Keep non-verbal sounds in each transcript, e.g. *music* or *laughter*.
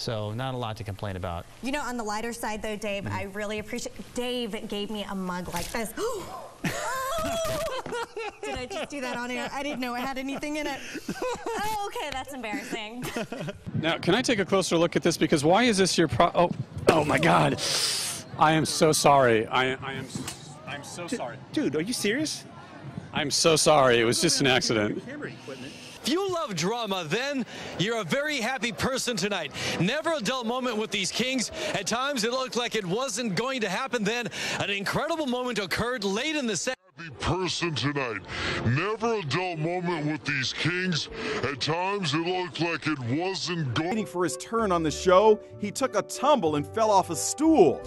So not a lot to complain about. You know, on the lighter side, though, Dave, mm-hmm. I really appreciate. Dave gave me a mug like this. *gasps* Oh! *laughs* Did I just do that on air? I didn't know it had anything in it. *laughs* Oh, okay, that's embarrassing. *laughs* Now, can I take a closer look at this? Because why is this your pro? Oh, oh my God! I am so sorry. I, I am. I'm so sorry. Dude, are you serious? I'm so sorry. It was just an accident. If you love drama, then you're a very happy person tonight. Never a dull moment with these Kings. At times, it looked like it wasn't going to happen. Then, an incredible moment occurred late in the second. person tonight. Never a dull moment with these Kings. At times, it looked like it wasn't going. Waiting for his turn on the show, he took a tumble and fell off a stool.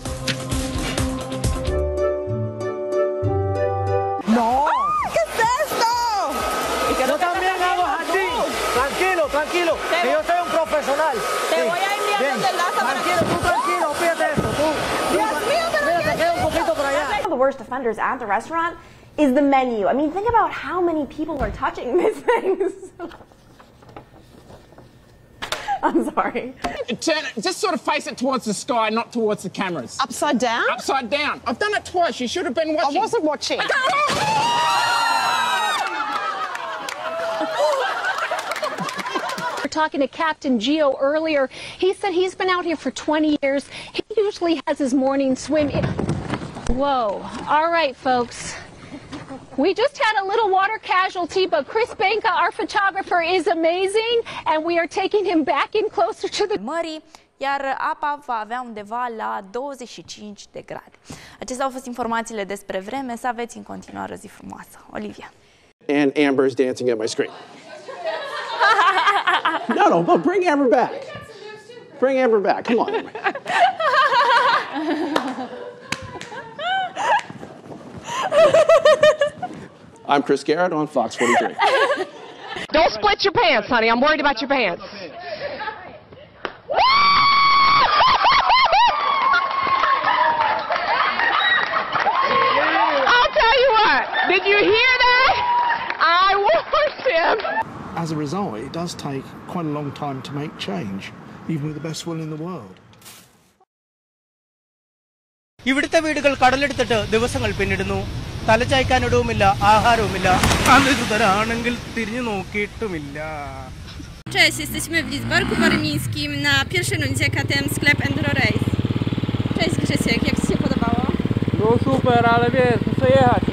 Tranquilo, tranquilo. Que yo soy un profesional. Te Sí. voy a enviar Bien. donde enlaza para tú tranquilo, fíjate esto. Tú. Dios mío, pero Mira, ¿qué te queda un poquito para allá. One of the worst offenders at the restaurant is the menu. I mean, think about how many people are touching *laughs* these things. I'm sorry. Turn it, just sort of face it towards the sky, not towards the cameras. Upside down? Upside down. I've done it twice. You should have been watching. I wasn't watching. Talking to Captain Geo earlier. He said he's been out here for 20 years. He usually has his morning swim. In- Whoa. All right, folks. We just had a little water casualty, but Chris Banka, our photographer, is amazing, and we are taking him back in closer to the. mării, iar apa va avea undeva la 25 de grade. Acestea au fost informațiile despre vreme. Să aveți în continuare o zi frumoasă. Olivia. And Amber's dancing at my screen. *laughs* no, no, but bring Amber back. Bring Amber back. Come on. *laughs* I'm Chris Garrett on Fox 43. *laughs* Don't split your pants, honey. I'm worried about your pants. I'll tell you what. Did you hear that? I warned him. As a result, it does take quite a long time to make change, even with the best will in the world. ഇവിടുത്തെ വീടുകൾ കടലെടുത്തിട്ട് ദിവസങ്ങൾ പിന്നിടുന്നു തലചായ്ക്കാനിടവുമില്ല ആഹാരവുമില്ല അനിരുദ്ധരാണെങ്കിൽ തിരിഞ്ഞു നോക്കിയിട്ടുമില്ല Cześć, jesteśmy w Lidzbarku Warmińskim na pierwszej rundzie KTM Sklep Enduro Race. Cześć Grzesiek, jak Ci się podobało? No super, ale wiesz, muszę jechać, nie?